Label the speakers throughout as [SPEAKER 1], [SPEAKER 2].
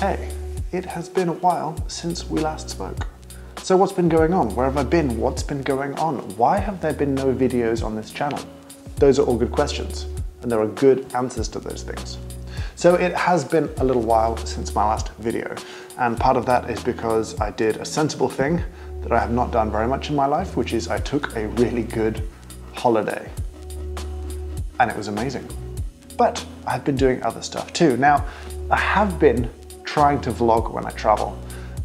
[SPEAKER 1] Hey, it has been a while since we last spoke. So what's been going on? Where have I been? What's been going on? Why have there been no videos on this channel? Those are all good questions, and there are good answers to those things. So it has been a little while since my last video, and part of that is because I did a sensible thing that I have not done very much in my life, which is I took a really good holiday. And it was amazing. But I've been doing other stuff too. Now, I have been trying to vlog when I travel,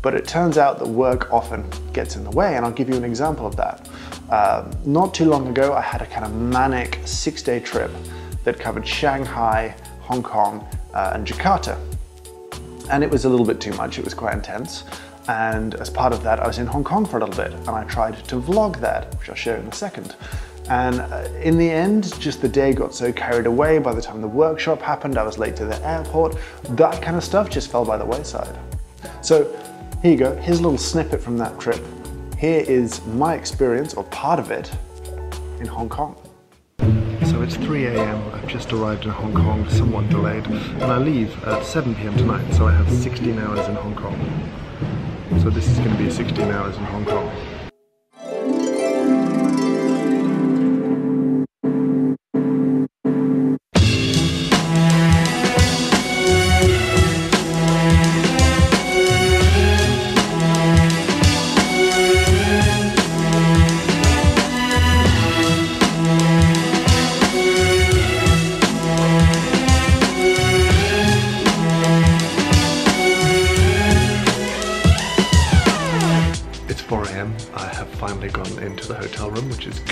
[SPEAKER 1] but it turns out that work often gets in the way, and I'll give you an example of that. Um, not too long ago, I had a kind of manic six day trip that covered Shanghai, Hong Kong, uh, and Jakarta. And it was a little bit too much, it was quite intense. And as part of that, I was in Hong Kong for a little bit, and I tried to vlog that, which I'll show in a second. And uh, in the end, just the day got so carried away. By the time the workshop happened, I was late to the airport. That kind of stuff just fell by the wayside. So here you go, here's a little snippet from that trip. Here is my experience, or part of it, in Hong Kong. So it's 3 a.m. I've just arrived in Hong Kong, somewhat delayed, and I leave at 7 p.m. tonight, so I have 16 hours in Hong Kong. So this is going to be 16 hours in Hong Kong.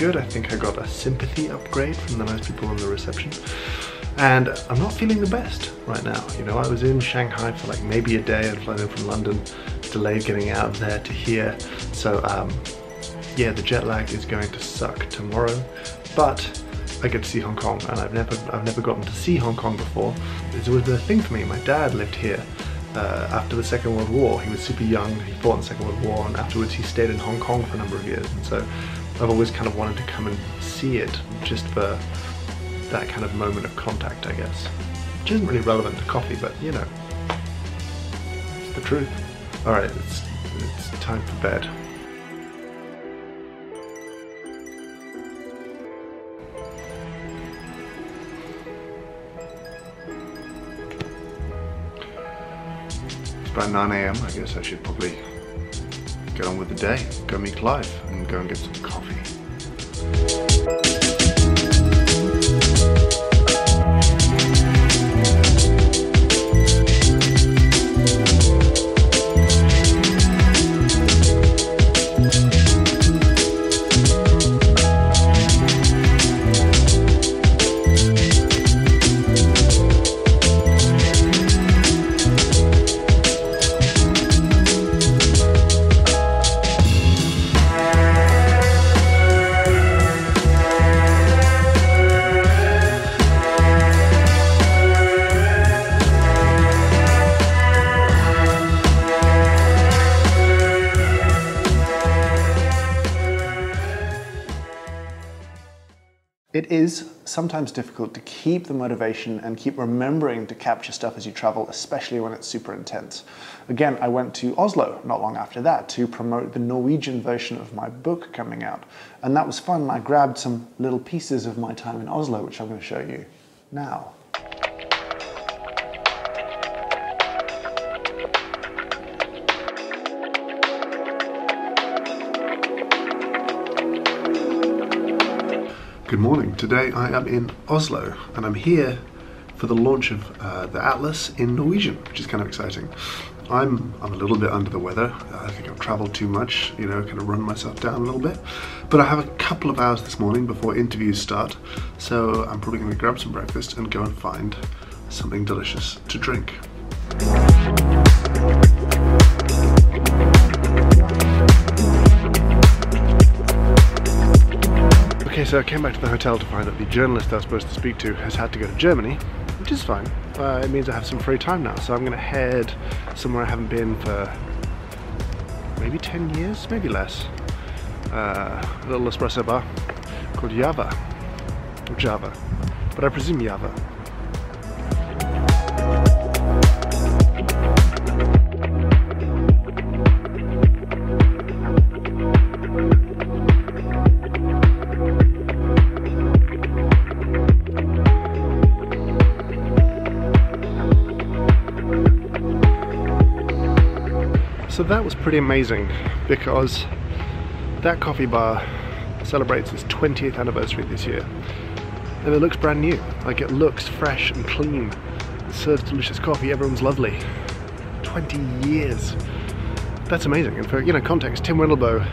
[SPEAKER 1] Good. I think I got a sympathy upgrade from the nice people on the reception. And I'm not feeling the best right now. You know, I was in Shanghai for like maybe a day. and flying in from London, delayed getting out of there to here. So, um, yeah, the jet lag is going to suck tomorrow. But I get to see Hong Kong, and I've never, I've never gotten to see Hong Kong before. It's always been a thing for me. My dad lived here uh, after the Second World War. He was super young, he fought in the Second World War, and afterwards he stayed in Hong Kong for a number of years. And so I've always kind of wanted to come and see it just for that kind of moment of contact, I guess. Which isn't really relevant to coffee, but you know, it's the truth. Alright, it's, it's time for bed. It's about 9 a.m. I guess I should probably get on with the day, go meet Clive and go and get some coffee. It is sometimes difficult to keep the motivation and keep remembering to capture stuff as you travel, especially when it's super intense. Again, I went to Oslo not long after that to promote the Norwegian version of my book coming out. And that was fun. I grabbed some little pieces of my time in Oslo, which I'm going to show you now. Good morning. Today I am in Oslo and I'm here for the launch of uh, the Atlas in Norwegian, which is kind of exciting. I'm I'm a little bit under the weather. I think I've traveled too much, you know, kind of run myself down a little bit. But I have a couple of hours this morning before interviews start, so I'm probably going to grab some breakfast and go and find something delicious to drink. So I came back to the hotel to find that the journalist I was supposed to speak to has had to go to Germany, which is fine. Uh, it means I have some free time now, so I'm going to head somewhere I haven't been for maybe 10 years, maybe less. Uh, a little espresso bar called Java, or Java, but I presume Java. That was pretty amazing because that coffee bar celebrates its 20th anniversary this year. And it looks brand new. Like it looks fresh and clean. It serves delicious coffee, everyone's lovely. 20 years. That's amazing. And for you know context, Tim Wendelboe,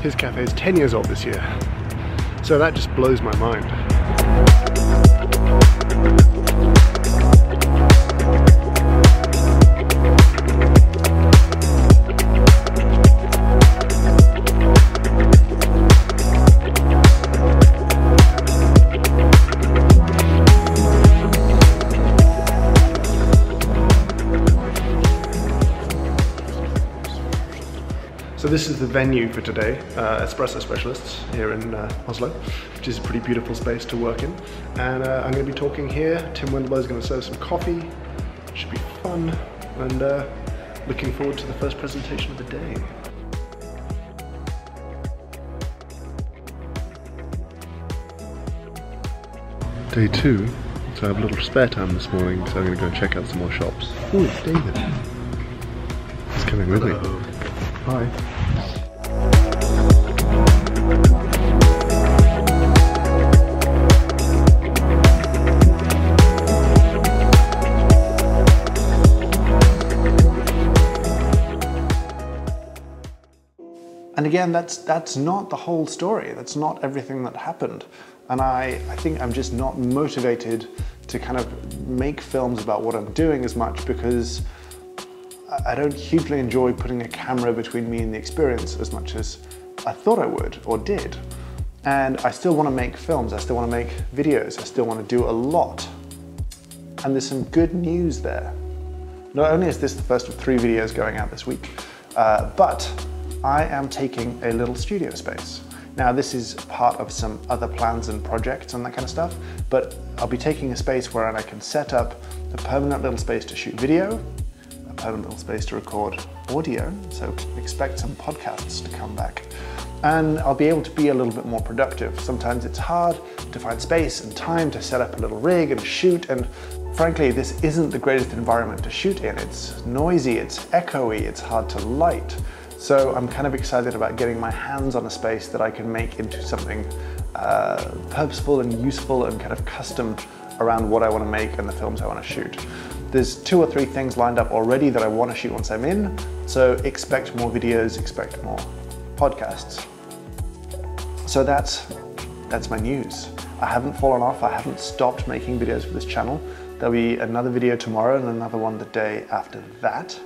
[SPEAKER 1] his cafe is 10 years old this year. So that just blows my mind. So this is the venue for today, uh, Espresso Specialists here in uh, Oslo, which is a pretty beautiful space to work in. And uh, I'm going to be talking here. Tim Wendelboe is going to serve some coffee. Should be fun. And uh, looking forward to the first presentation of the day. Day two. So I have a little spare time this morning, so I'm going to go check out some more shops. Oh, it's David. He's coming with Hello. me. Hi. And again, that's, that's not the whole story. That's not everything that happened. And I, I think I'm just not motivated to kind of make films about what I'm doing as much because I don't hugely enjoy putting a camera between me and the experience as much as I thought I would or did. And I still want to make films, I still want to make videos, I still want to do a lot. And there's some good news there. Not only is this the first of three videos going out this week, uh, but I am taking a little studio space. Now this is part of some other plans and projects and that kind of stuff, but I'll be taking a space where I can set up a permanent little space to shoot video, a permanent little space to record audio, so expect some podcasts to come back. And I'll be able to be a little bit more productive. Sometimes it's hard to find space and time to set up a little rig and shoot and Frankly, this isn't the greatest environment to shoot in. It's noisy, it's echoey, it's hard to light. So I'm kind of excited about getting my hands on a space that I can make into something uh, purposeful and useful and kind of custom around what I want to make and the films I want to shoot. There's two or three things lined up already that I want to shoot once I'm in, so expect more videos, expect more podcasts. So that's, that's my news. I haven't fallen off, I haven't stopped making videos for this channel. There'll be another video tomorrow and another one the day after that.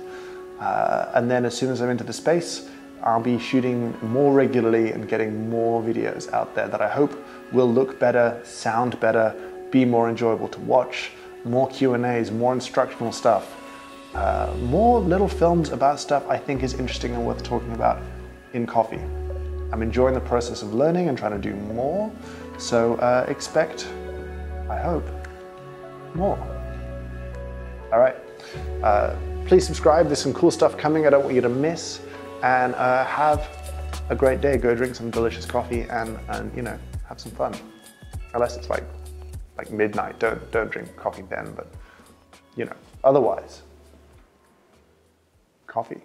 [SPEAKER 1] Uh, and then as soon as I'm into the space, I'll be shooting more regularly and getting more videos out there that I hope will look better, sound better, be more enjoyable to watch, more Q&As, more instructional stuff, uh, more little films about stuff I think is interesting and worth talking about in coffee. I'm enjoying the process of learning and trying to do more, so uh, expect, I hope, more. All right. Uh, Please subscribe. There's some cool stuff coming I don't want you to miss. And uh, have a great day. Go drink some delicious coffee and, and you know, have some fun. Unless it's like like midnight. Don't don't drink coffee then, but you know, otherwise, coffee.